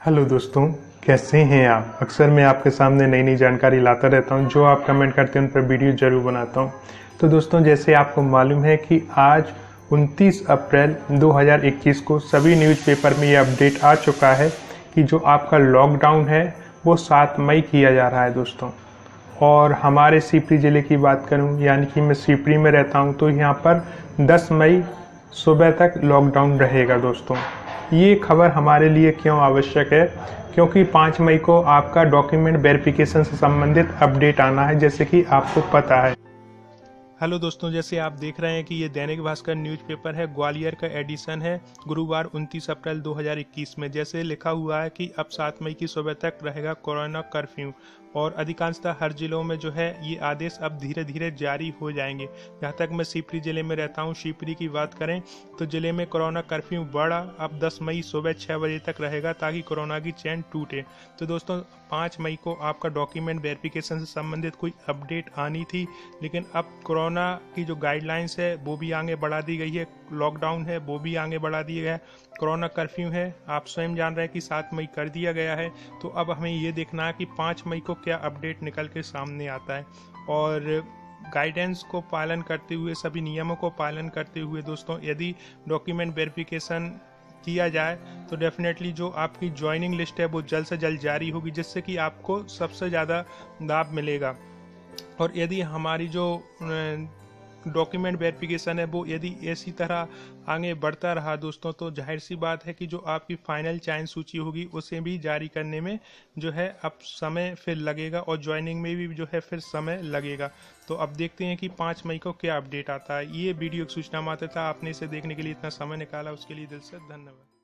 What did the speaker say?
Hello दोस्तों, कैसे हैं आप? अक्सर मैं आपके सामने नई नई जानकारी लाता रहता हूँ, जो आप कमेंट करते हैं, उन पर वीडियो ज़रूर बनाता हूँ। तो दोस्तों, जैसे आपको मालूम है कि आज 29 अप्रैल 2021 को सभी न्यूज़पेपर में ये अपडेट आ चुका है कि जो आपका लॉकडाउन है, वो 7 मई किया जा रहा है दोस्तों। और हमारे सीपरी ज़िले की बात करूँ, यानी कि मैं सीपरी में रहता हूँ तो यहाँ पर 10 मई सुबह तक लॉकडाउन रहेगा दोस्तों। ये खबर हमारे लिए क्यों आवश्यक है? क्योंकि 5 मई को आपका डॉक्यूमेंट वेरिफिकेशन से संबंधित अपडेट आना है, जैसे कि आपको पता है। हेलो दोस्तों, जैसे आप देख रहे हैं कि ये दैनिक भास्कर न्यूज़पेपर है, ग्वालियर का एडिशन है, गुरुवार 29 अप्रैल 2021 में। जैसे लिखा हुआ है कि अब सात मई की सुबह तक रहेगा कोरोना कर्फ्यू और अधिकांशतः हर जिलों में जो है ये आदेश अब धीरे धीरे जारी हो जाएँगे। जहाँ तक मैं शिवपुरी ज़िले में रहता हूँ शिवपुरी की बात करें तो ज़िले में कोरोना कर्फ्यू बढ़ा अब 10 मई सुबह छः बजे तक रहेगा ताकि कोरोना की चैन टूटे। तो दोस्तों, पाँच मई को आपका डॉक्यूमेंट वेरिफिकेशन से संबंधित कोई अपडेट आनी थी, लेकिन अब कोरोना की जो गाइडलाइंस है, वो भी आगे बढ़ा दी गई है। लॉकडाउन है, वो भी आगे बढ़ा दिया गया है। कोरोना कर्फ्यू है, आप स्वयं जान रहे हैं कि सात मई कर दिया गया है। तो अब हमें ये देखना है कि पाँच मई को क्या अपडेट निकल के सामने आता है? और गाइडेंस को पालन करते हुए, सभी नियमों को पालन करते हुए दोस्तों, यदि डॉक्यूमेंट वेरिफिकेशन किया जाए तो डेफिनेटली जो आपकी ज्वाइनिंग लिस्ट है, वो जल्द से जल्द जारी होगी, जिससे कि आपको सबसे ज़्यादा लाभ मिलेगा। और यदि हमारी जो डॉक्यूमेंट वेरिफिकेशन है, वो यदि इसी तरह आगे बढ़ता रहा दोस्तों तो ज़ाहिर सी बात है कि जो आपकी फाइनल चयन सूची होगी, उसे भी जारी करने में जो है अब समय फिर लगेगा और ज्वाइनिंग में भी जो है फिर समय लगेगा। तो अब देखते हैं कि पाँच मई को क्या अपडेट आता है। ये वीडियो सूचना मात्र था, आपने इसे देखने के लिए इतना समय निकाला, उसके लिए दिल से धन्यवाद।